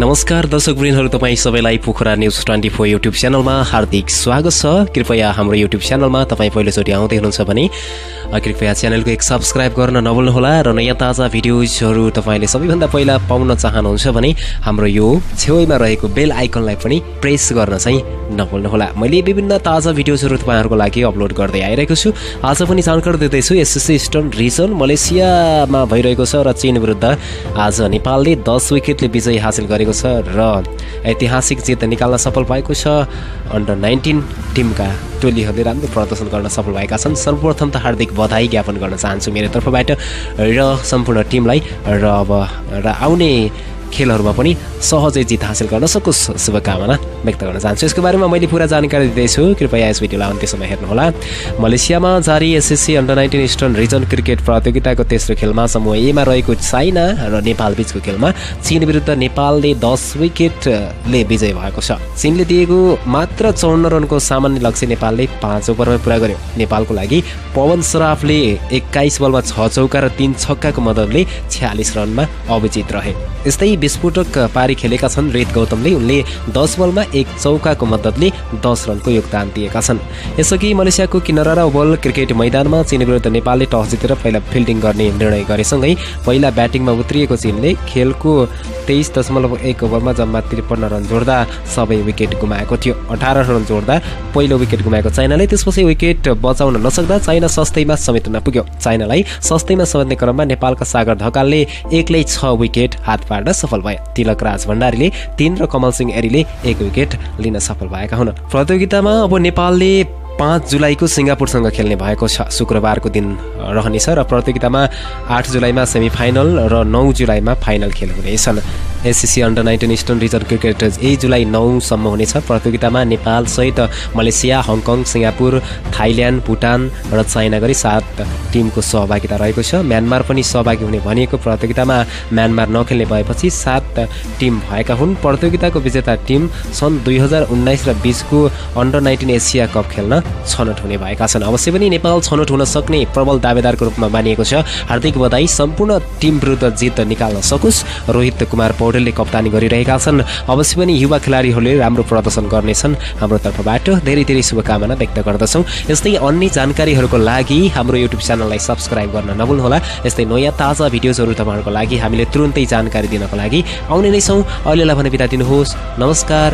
नमस्कार दर्शक वृन्दहरू तपाईँ सबैलाई Pokhara news twenty four YouTube च्यानलमा हार्दिक स्वागत छ। कृपया हाम्रो युट्युब च्यानलमा तपाईँ पहिलोचोटि आउँदै हुनुहुन्छ भने कृपया च्यानलको एक सब्सक्राइब गर्न नभुल्नुहोला र नयाँ ताजा भिडियोजहरू तपाईँले सबैभन्दा पहिला पाउन चाहनुहुन्छ भने हाम्रो यो छेउमा रहेको बेल आइकनलाई पनि प्रेस गर्न चाहिँ नभुल्नुहोला। मैले विभिन्न ताजा भिडियोजहरू तपाईँहरूको लागि अपलोड गर्दै आइरहेको छु। आज पनि जानकारी दिँदैछु एसएससी इस्टर्न रिजन मलेसियामा भइरहेको छ र चीन विरुद्ध आज नेपालले दस विकेटले विजय हासिल गरेको गरेको छ र ऐतिहासिक जित निकाल्न सफल भएको छ। अन्डर नाइन्टिन टिमका टोलीहरूले राम्रो प्रदर्शन गर्न सफल भएका छन्। सर्वप्रथम त हार्दिक बधाई ज्ञापन गर्न चाहन्छु मेरो तर्फबाट र सम्पूर्ण टिमलाई। र अब र आउने खेलहरूमा पनि सहजै जित हासिल गर्न सकोस्। शुभकामना व्यक्त गर्न चाहन्छु। यसको बारेमा मैले पुरा जानकारी दिँदैछु। कृपया यस भिडियोलाई अन्त्यसम्म हेर्नुहोला। मलेसियामा जारी ACC under nineteen eastern region cricket प्रतियोगिताको तेस्रो खेलमा समूह एमा रहेको चाइना र नेपाल बिचको खेलमा चीन विरुद्ध नेपालले दस विकेटले विजय भएको छ। चीनले दिएको मात्र चौन्न रनको सामान्य लक्ष्य नेपालले पाँच ओभरमा पुरा गर्यो। नेपालको लागि पवन सराफले एक्काइस बलमा छ चौका र तिन छक्काको मद्दतले छ्यालिस रनमा अभिजित रहे। यस्तै विस्फोटक पारी खेलेका छन्। रेत गौतमले उनले दस बलमा एक चौकाको मद्दतले दस रनको योगदान दिएका छन्। यसअघि मलेसियाको किनरा ओभल क्रिकेट मैदानमा चीन विरुद्ध नेपालले टस जितेर पहिला फिल्डिङ गर्ने निर्णय गरेसँगै पहिला ब्याटिङमा उत्रिएको चीनले खेलको तेइस दशमलव एक ओभरमा जम्मा त्रिपन्न रन जोड्दा सबै विकेट गुमाएको थियो। अठार रन जोड्दा पहिलो विकेट गुमाएको चाइनाले त्यसपछि विकेट बचाउन नसक्दा चाइना सस्तैमा समेट्न पुग्यो चाइनालाई सस्तैमा समेट्ने क्रममा नेपालका सागर ढकालले एक्लै छ विकेट हात पार्न सफल भए। तिलक राज भण्डारीले तीन र कमल सिंह एरीले एक विकेट लिन सफल भएका हुन्। प्रतियोगितामा अब नेपालले पाँच जुलाईको सिङ्गापुरसँग खेल्ने भएको छ। शुक्रबारको दिन रहनेछ र प्रतियोगितामा आठ जुलाईमा सेमी फाइनल र नौ जुलाईमा फाइनल खेल हुनेछन्। ACC under nineteen eastern region cricket यही जुलाई नौसम्म हुनेछ। प्रतियोगितामा नेपालसहित Malaysia Hong Kong Singapore Thailand Bhutan र चाइना गरी सात टिमको सहभागिता रहेको छ। म्यानमार पनि सहभागी हुने भनिएको प्रतियोगितामा म्यानमार नखेल्ने भएपछि सात टिम भएका हुन्। प्रतियोगिताको विजेता टिम सन् दुई हजार उन्नाइस र बिसको अन्डर नाइन्टिन एसिया कप खेल्न छनौट हुने भएका छन्। अवश्य पनि नेपाल छनौट हुन सक्ने प्रबल दावेदारको रूपमा मानिएको छ। हार्दिक बधाई सम्पूर्ण टिम विरुद्ध जित निकाल्न सकोस्। रोहित कुमार पौडेलले कप्तानी गरिरहेका छन्। अवश्य पनि युवा खेलाडीहरूले राम्रो प्रदर्शन गर्नेछन्। हाम्रो तर्फबाट धेरै धेरै शुभकामना व्यक्त गर्दछौँ। यस्तै अन्य जानकारीहरूको लागि हाम्रो युट्युब च्यानललाई सब्सक्राइब गर्न नभुल्नुहोला। यस्तै नयाँ ताजा भिडियोजहरू तपाईँहरूको लागि हामीले तुरुन्तै जानकारी दिनको लागि आउने नै छौँ। अहिलेलाई भने बिदा दिनुहोस्। नमस्कार।